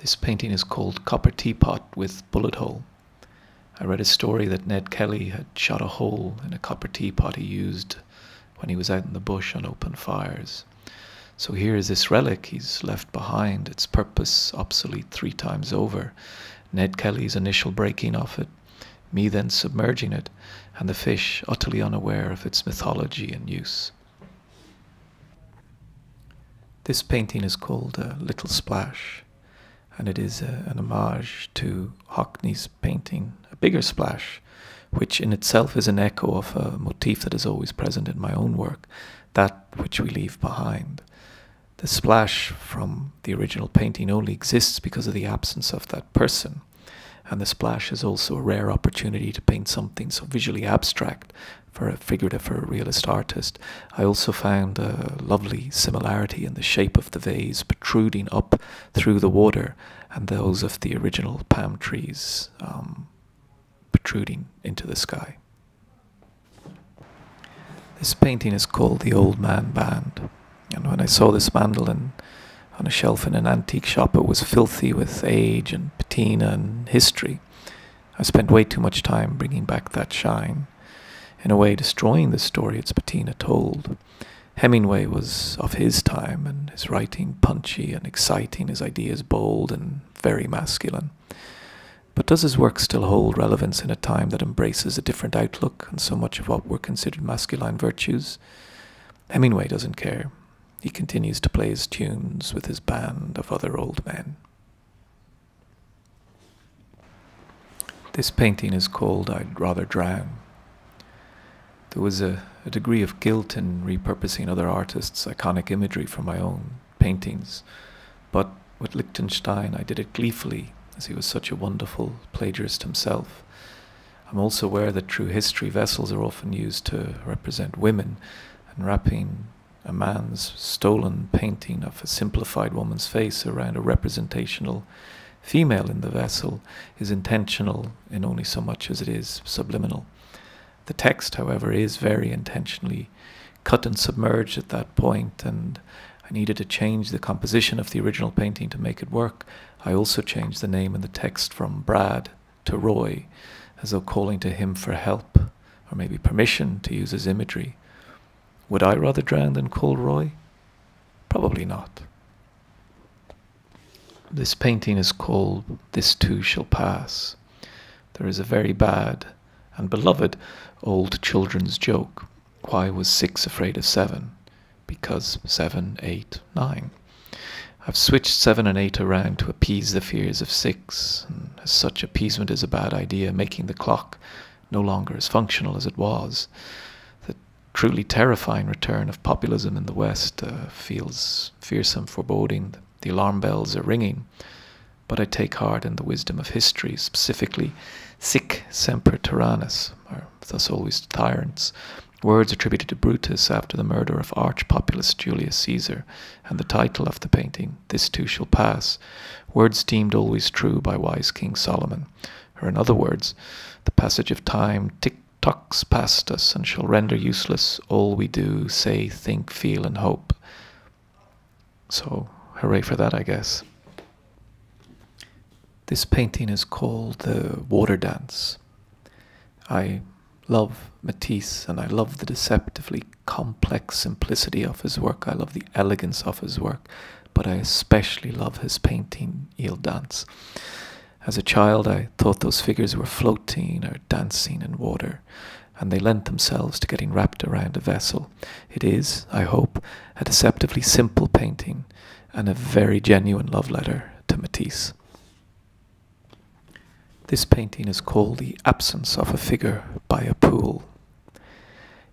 This painting is called Copper Teapot with Bullet Hole. I read a story that Ned Kelly had shot a hole in a copper teapot he used when he was out in the bush on open fires. So here is this relic he's left behind, its purpose obsolete three times over. Ned Kelly's initial breaking of it, me then submerging it, and the fish utterly unaware of its mythology and use. This painting is called a Little Splash and it is a, an homage to Hockney's painting, A Bigger Splash, which in itself is an echo of a motif that is always present in my own work, that which we leave behind. The splash from the original painting only exists because of the absence of that person. And the splash is also a rare opportunity to paint something so visually abstract for a figurative or a realist artist. I also found a lovely similarity in the shape of the vase protruding up through the water and those of the original palm trees um, protruding into the sky. This painting is called The Old Man Band. And when I saw this mandolin on a shelf in an antique shop, it was filthy with age and patina and history. I spent way too much time bringing back that shine in a way destroying the story its patina told. Hemingway was of his time, and his writing punchy and exciting, his ideas bold and very masculine. But does his work still hold relevance in a time that embraces a different outlook on so much of what were considered masculine virtues? Hemingway doesn't care. He continues to play his tunes with his band of other old men. This painting is called I'd Rather Drown. There was a, a degree of guilt in repurposing other artists' iconic imagery for my own paintings, but with Lichtenstein I did it gleefully, as he was such a wonderful plagiarist himself. I'm also aware that true history vessels are often used to represent women, and wrapping a man's stolen painting of a simplified woman's face around a representational female in the vessel is intentional in only so much as it is subliminal. The text, however, is very intentionally cut and submerged at that point, and I needed to change the composition of the original painting to make it work. I also changed the name in the text from Brad to Roy, as though calling to him for help, or maybe permission to use his imagery. Would I rather drown than call Roy? Probably not. This painting is called This Too Shall Pass. There is a very bad and beloved old children's joke. Why was six afraid of seven? Because seven, eight, nine. I've switched seven and eight around to appease the fears of six, and as such appeasement is a bad idea, making the clock no longer as functional as it was. Truly terrifying return of populism in the West uh, feels fearsome foreboding. The alarm bells are ringing, but I take heart in the wisdom of history, specifically sic semper tyrannis, or thus always tyrants, words attributed to Brutus after the murder of arch-populist Julius Caesar, and the title of the painting, This Too Shall Pass, words deemed always true by wise King Solomon, or in other words, the passage of time tick-tocks past us and shall render useless all we do, say, think, feel, and hope. So, hooray for that, I guess. This painting is called the Water Dance. I love Matisse and I love the deceptively complex simplicity of his work. I love the elegance of his work, but I especially love his painting Il Dance. As a child, I thought those figures were floating or dancing in water, and they lent themselves to getting wrapped around a vessel. It is, I hope, a deceptively simple painting and a very genuine love letter to Matisse. This painting is called The Absence of a Figure by a Pool.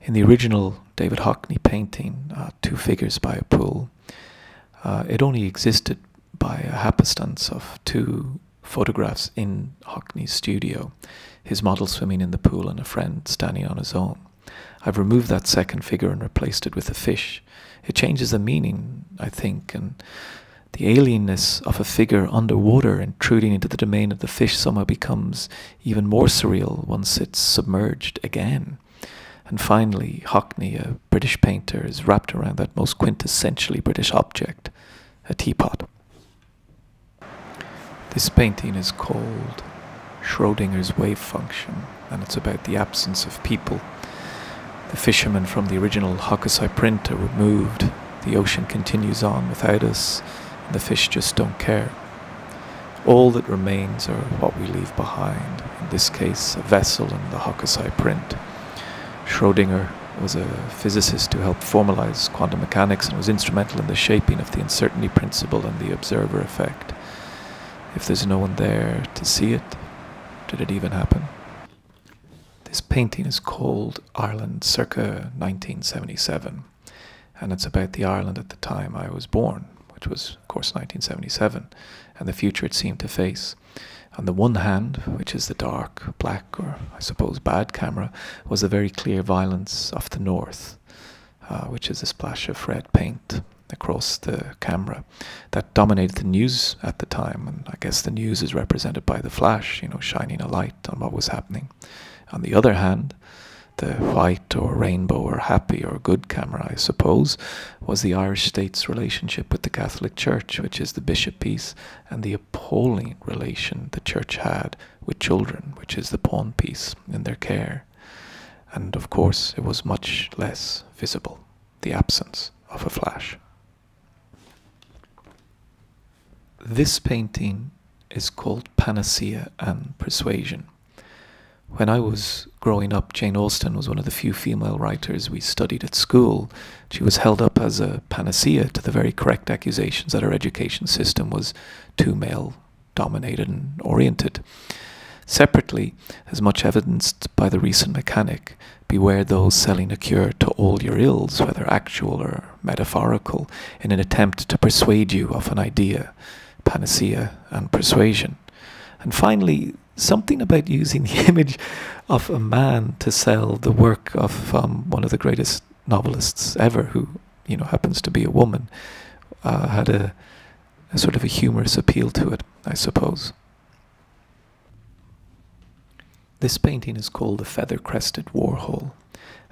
In the original David Hockney painting, uh, Two Figures by a Pool, uh, it only existed by a happenstance of two photographs in Hockney's studio, his model swimming in the pool and a friend standing on his own. I've removed that second figure and replaced it with a fish. It changes the meaning, I think, and the alienness of a figure underwater intruding into the domain of the fish somehow becomes even more surreal once it's submerged again. And finally, Hockney, a British painter, is wrapped around that most quintessentially British object, a teapot. This painting is called Schrodinger's wave function, and it's about the absence of people. The fishermen from the original Hokusai print are removed. The ocean continues on without us, and the fish just don't care. All that remains are what we leave behind, in this case, a vessel and the Hokusai print. Schrodinger was a physicist who helped formalize quantum mechanics and was instrumental in the shaping of the uncertainty principle and the observer effect. If there's no one there to see it, did it even happen? This painting is called Ireland circa 1977, and it's about the Ireland at the time I was born, which was, of course, 1977, and the future it seemed to face. On the one hand, which is the dark, black, or I suppose bad camera, was the very clear violence of the north, uh, which is a splash of red paint across the camera that dominated the news at the time. And I guess the news is represented by the flash, you know, shining a light on what was happening. On the other hand, the white or rainbow or happy or good camera, I suppose, was the Irish state's relationship with the Catholic Church, which is the bishop piece, and the appalling relation the church had with children, which is the pawn piece in their care. And of course, it was much less visible, the absence of a flash. This painting is called Panacea and Persuasion. When I was growing up, Jane Austen was one of the few female writers we studied at school. She was held up as a panacea to the very correct accusations that our education system was too male dominated and oriented. Separately, as much evidenced by the recent mechanic, beware those selling a cure to all your ills, whether actual or metaphorical, in an attempt to persuade you of an idea panacea and persuasion. And finally, something about using the image of a man to sell the work of um, one of the greatest novelists ever, who you know happens to be a woman, uh, had a, a sort of a humorous appeal to it, I suppose. This painting is called The Feather Crested Warhol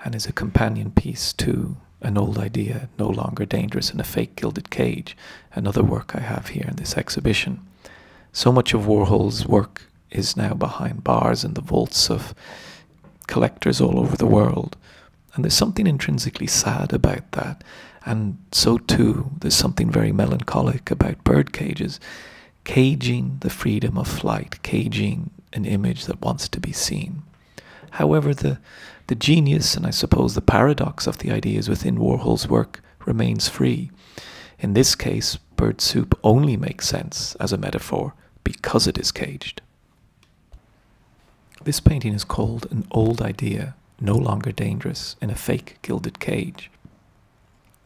and is a companion piece to an old idea, no longer dangerous in a fake gilded cage, another work I have here in this exhibition. So much of Warhol's work is now behind bars in the vaults of collectors all over the world. And there's something intrinsically sad about that. And so too, there's something very melancholic about bird cages, caging the freedom of flight, caging an image that wants to be seen. However, the the genius and I suppose the paradox of the ideas within Warhol's work remains free. In this case, bird soup only makes sense as a metaphor because it is caged. This painting is called An Old Idea, No Longer Dangerous in a Fake Gilded Cage.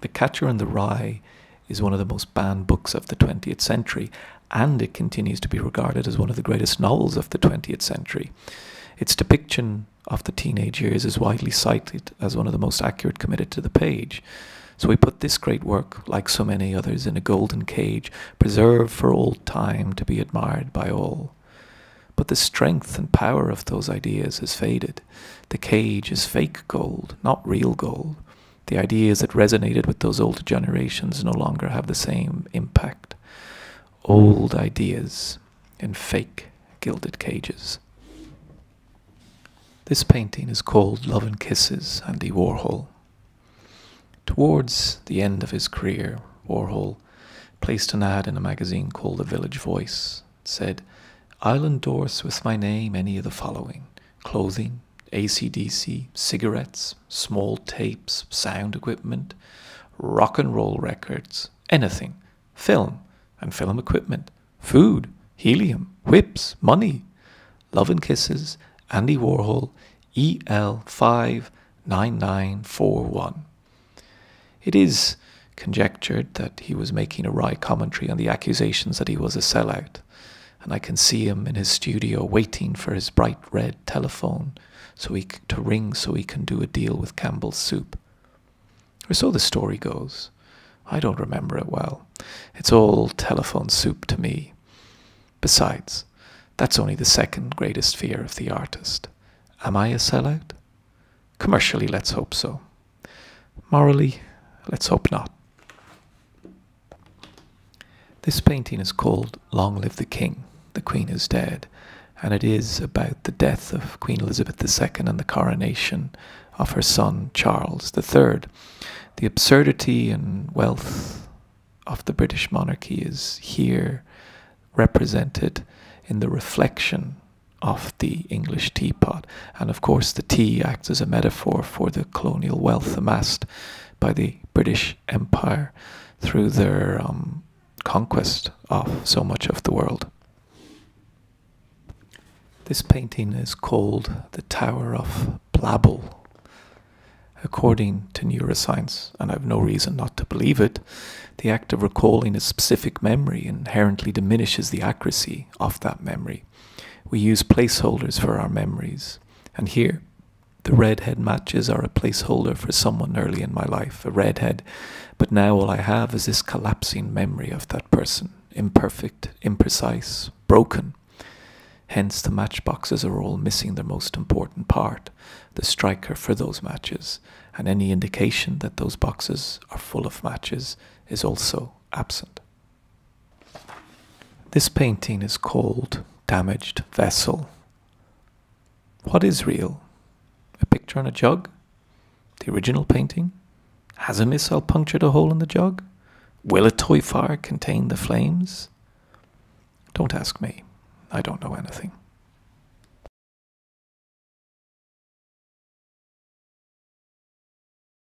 The Catcher in the Rye is one of the most banned books of the 20th century, and it continues to be regarded as one of the greatest novels of the 20th century. Its depiction of the teenage years is widely cited as one of the most accurate committed to the page. So we put this great work, like so many others, in a golden cage, preserved for all time to be admired by all. But the strength and power of those ideas has faded. The cage is fake gold, not real gold. The ideas that resonated with those older generations no longer have the same impact. Old ideas in fake gilded cages. This painting is called Love and Kisses, Andy Warhol. Towards the end of his career, Warhol placed an ad in a magazine called The Village Voice. It said, I'll endorse with my name any of the following clothing, ACDC, cigarettes, small tapes, sound equipment, rock and roll records, anything, film and film equipment, food, helium, whips, money, love and kisses, Andy Warhol, EL59941. It is conjectured that he was making a wry commentary on the accusations that he was a sellout, and I can see him in his studio waiting for his bright red telephone so he to ring so he can do a deal with Campbell's soup. Or so the story goes. I don't remember it well. It's all telephone soup to me. Besides, that's only the second greatest fear of the artist. Am I a sellout? Commercially, let's hope so. Morally, let's hope not. This painting is called Long Live the King, the Queen is dead, and it is about the death of Queen Elizabeth II and the coronation of her son Charles III. The absurdity and wealth of the British monarchy is here represented in the reflection of the English teapot. And of course, the tea acts as a metaphor for the colonial wealth amassed by the British Empire through their um, conquest of so much of the world. This painting is called the Tower of Babel. According to neuroscience, and I've no reason not believe it, the act of recalling a specific memory inherently diminishes the accuracy of that memory. We use placeholders for our memories, and here the redhead matches are a placeholder for someone early in my life, a redhead, but now all I have is this collapsing memory of that person, imperfect, imprecise, broken. Hence, the matchboxes are all missing their most important part, the striker for those matches, and any indication that those boxes are full of matches is also absent. This painting is called Damaged Vessel. What is real? A picture on a jug? The original painting? Has a missile punctured a hole in the jug? Will a toy fire contain the flames? Don't ask me. I don't know anything.